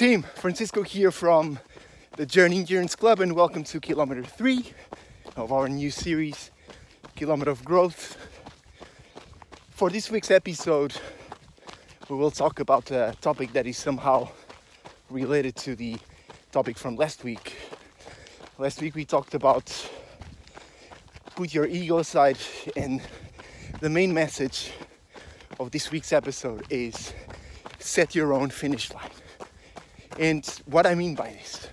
team, Francisco here from the Journey Endurance Club, and welcome to kilometer three of our new series, Kilometer of Growth. For this week's episode, we will talk about a topic that is somehow related to the topic from last week. Last week we talked about put your ego aside, and the main message of this week's episode is set your own finish line. And what I mean by this,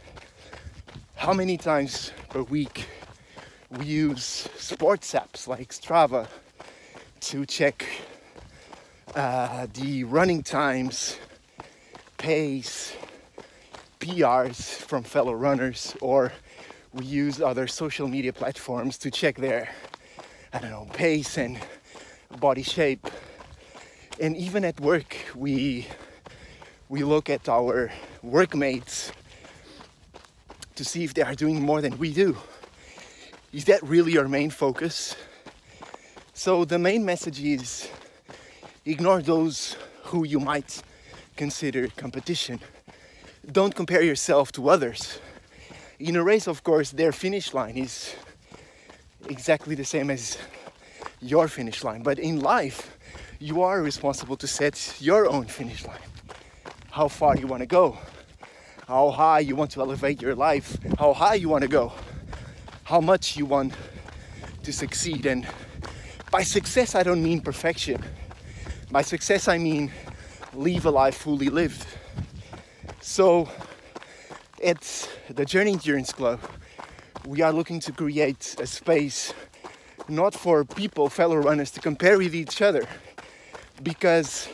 how many times per week we use sports apps like Strava to check uh, the running times, pace, PRs from fellow runners, or we use other social media platforms to check their, I don't know, pace and body shape. And even at work, we we look at our workmates to see if they are doing more than we do. Is that really our main focus? So, the main message is ignore those who you might consider competition. Don't compare yourself to others. In a race, of course, their finish line is exactly the same as your finish line, but in life, you are responsible to set your own finish line how far you want to go, how high you want to elevate your life, how high you want to go, how much you want to succeed. And by success, I don't mean perfection. By success, I mean live a life fully lived. So, at the Journey Endurance Club, we are looking to create a space not for people, fellow runners, to compare with each other because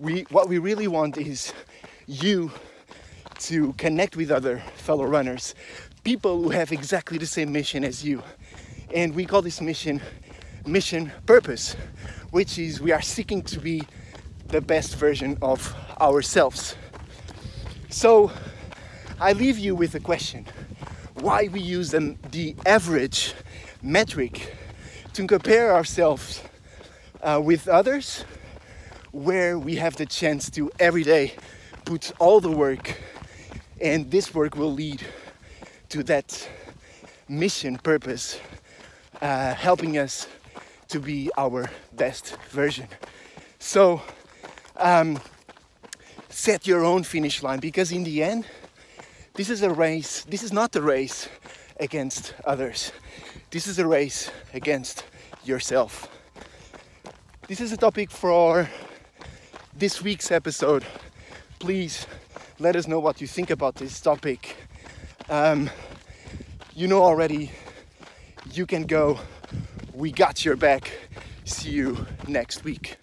we what we really want is you to connect with other fellow runners, people who have exactly the same mission as you. And we call this mission mission purpose, which is we are seeking to be the best version of ourselves. So I leave you with a question. Why we use the, the average metric to compare ourselves uh, with others where we have the chance to every day put all the work, and this work will lead to that mission purpose, uh, helping us to be our best version. So, um, set your own finish line because, in the end, this is a race, this is not a race against others, this is a race against yourself. This is a topic for this week's episode. Please let us know what you think about this topic. Um, you know already, you can go. We got your back. See you next week.